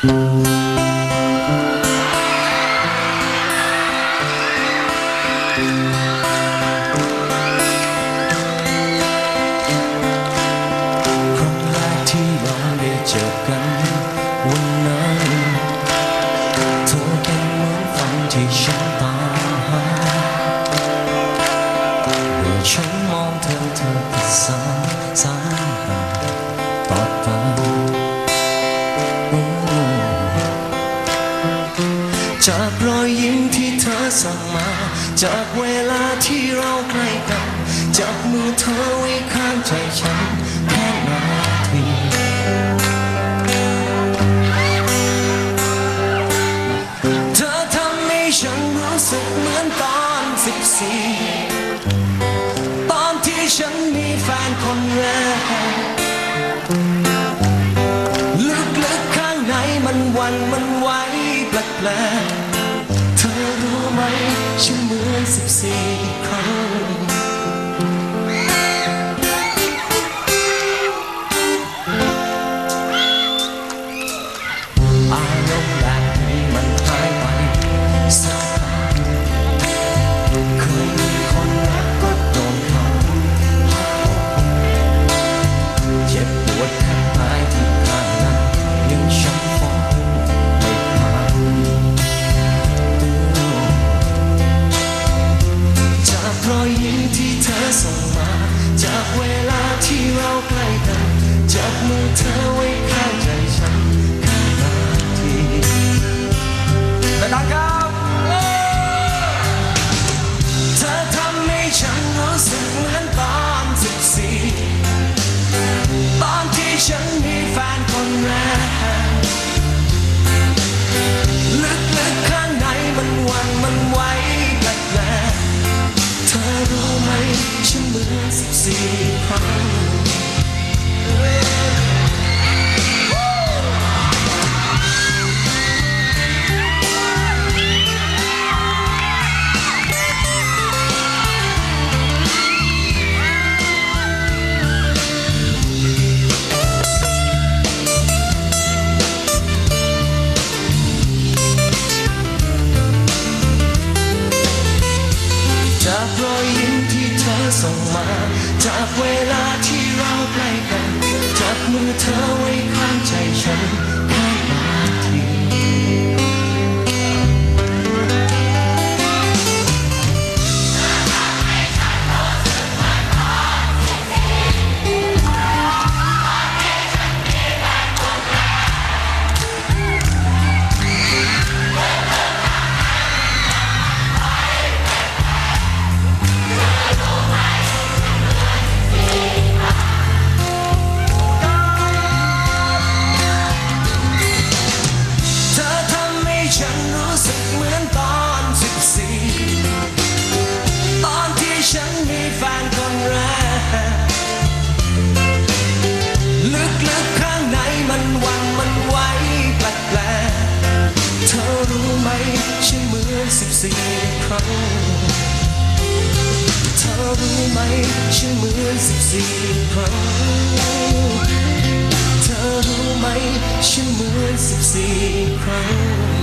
Thank you. เธอสั่งมา จากเวลาที่เราใกล้กัน จับมือเธอไว้ข้างใจฉันแค่นาทีเธอทำให้ฉันรู้สึกเหมือนตอนสิบสี่ตอนที่ฉันมีแฟนคนแรกลึกๆข้างในมันวันมันไหวแปลก succeed. เวลาที่เราใกล้กันจับมือเธอไว้ข้างใจฉัน สิบสี่ครั้งเธอรู้ไหมฉันเหมือนสิบสี่ครั้งเธอรู้ไหมฉันเหมือนสิบสี่ครั้ง